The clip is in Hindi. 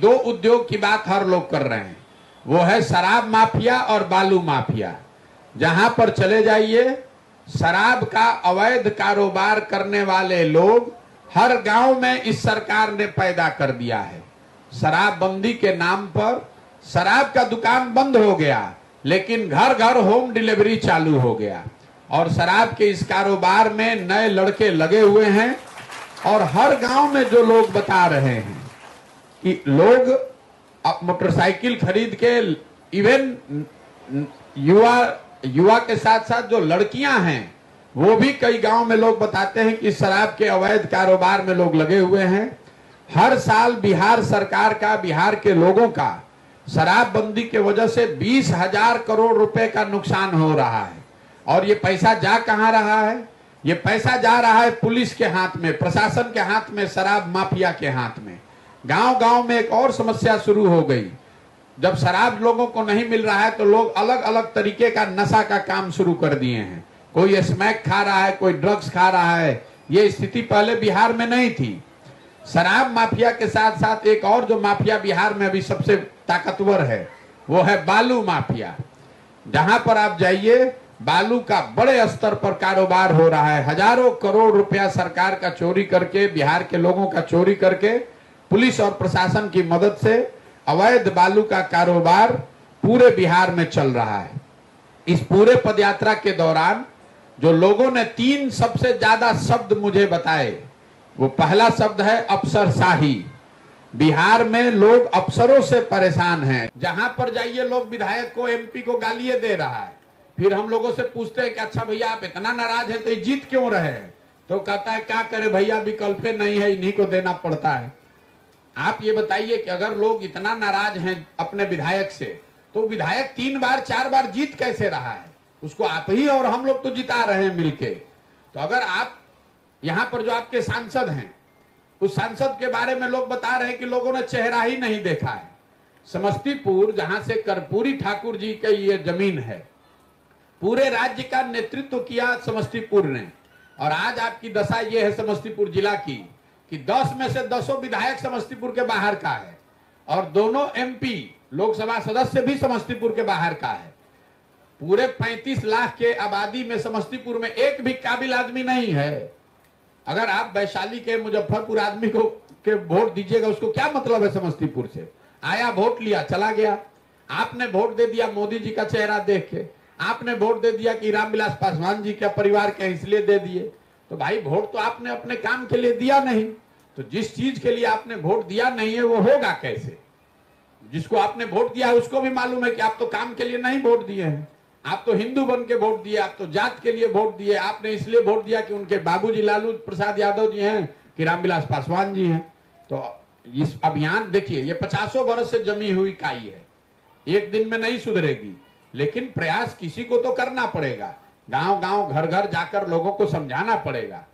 दो उद्योग की बात हर लोग कर रहे हैं। वो है शराब माफिया और बालू माफिया। जहाँ पर चले जाइए, शराब का अवैध कारोबार करने वाले लोग हर गाँव में इस सरकार ने पैदा कर दिया है। शराबबंदी के नाम पर शराब का दुकान बंद हो गया, लेकिन घर घर होम डिलीवरी चालू हो गया। और शराब के इस कारोबार में नए लड़के लगे हुए हैं और हर गाँव में जो लोग बता रहे हैं लोग मोटरसाइकिल खरीद के इवन युवा युवा के साथ साथ जो लड़कियाँ हैं, वो भी कई गाँव में लोग बताते हैं कि शराब के अवैध कारोबार में लोग लगे हुए हैं। हर साल बिहार सरकार का, बिहार के लोगों का शराबबंदी के वजह से बीस हज़ार करोड़ रुपए का नुकसान हो रहा है। और ये पैसा जा कहाँ रहा है? ये पैसा जा रहा है पुलिस के हाथ में, प्रशासन के हाथ में, शराब माफिया के हाथ में। गाँव गाँव में एक और समस्या शुरू हो गई। जब शराब लोगों को नहीं मिल रहा है तो लोग अलग अलग तरीके का नशा का काम शुरू कर दिए हैं। कोई स्मैक खा रहा है, कोई ड्रग्स खा रहा है, ये स्थिति पहले बिहार में नहीं थी। शराब माफिया के साथ साथ एक और जो माफिया बिहार में अभी सबसे ताकतवर है, वो है बालू माफिया। जहाँ पर आप जाइए, बालू का बड़े स्तर पर कारोबार हो रहा है। हज़ारों करोड़ रुपया सरकार का चोरी करके, बिहार के लोगों का चोरी करके पुलिस और प्रशासन की मदद से अवैध बालू का कारोबार पूरे बिहार में चल रहा है। इस पूरे पदयात्रा के दौरान जो लोगों ने तीन सबसे ज़्यादा शब्द मुझे बताए, वो पहला शब्द है अफसरशाही बिहार में लोग अफसरों से परेशान हैं। जहाँ पर जाइए, लोग विधायक को, एमपी को गालिए दे रहा है। फिर हम लोगों से पूछते हैं कि अच्छा भैया, आप इतना नाराज़ हैं तो जीत क्यों रहे तो कहता है, क्या करे भैया, विकल्प नहीं है, इन्हीं को देना पड़ता है। आप ये बताइए कि अगर लोग इतना नाराज़ हैं अपने विधायक से तो विधायक तीन बार, चार बार जीत कैसे रहा है? उसको आप ही और हम लोग तो जिता रहे हैं मिलके। तो अगर आप यहाँ पर जो आपके सांसद हैं, उस सांसद के बारे में लोग बता रहे हैं कि लोगों ने चेहरा ही नहीं देखा है। समस्तीपुर, जहाँ से कर्पूरी ठाकुर जी का ये ज़मीन है, पूरे राज्य का नेतृत्व किया समस्तीपुर ने। और आज आपकी दशा ये है समस्तीपुर जिला की कि 10 में से दसों विधायक समस्तीपुर के बाहर का है और दोनों एमपी लोकसभा सदस्य भी समस्तीपुर के बाहर का है। पूरे 35 लाख के आबादी में समस्तीपुर में एक भी काबिल आदमी नहीं है। अगर आप वैशाली के मुजफ्फरपुर आदमी को, के वोट दीजिएगा, उसको क्या मतलब है समस्तीपुर से? आया, वोट लिया, चला गया। आपने वोट दे दिया मोदी जी का चेहरा देख के। आपने वोट दे दिया कि रामविलास पासवान जी का परिवार के इसलिए दे दिए। तो भाई वोट तो आपने अपने काम के लिए दिया नहीं। तो जिस चीज़ के लिए आपने वोट दिया नहीं है, वो होगा कैसे? जिसको आपने वोट दिया है, उसको भी मालूम है कि आप तो काम के लिए नहीं वोट दिए हैं। आप तो हिंदू बन के वोट दिए, आप तो जात के लिए वोट दिए। आपने इसलिए वोट दिया कि उनके बाबूजी लालू प्रसाद यादव जी हैं, कि रामविलास पासवान जी हैं। तो इस अभियान, देखिए, ये पचासों वर्ष से जमी हुई काई है। एक दिन में नहीं सुधरेगी, लेकिन प्रयास किसी को तो करना पड़ेगा। गाँव गाँव घर घर जाकर लोगों को समझाना पड़ेगा।